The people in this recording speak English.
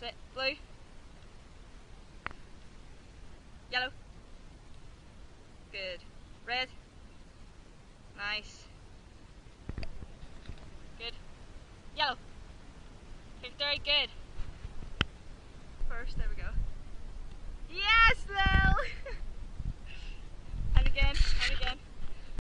That's it. Blue. Yellow. Good. Red. Nice. Good. Yellow. very good.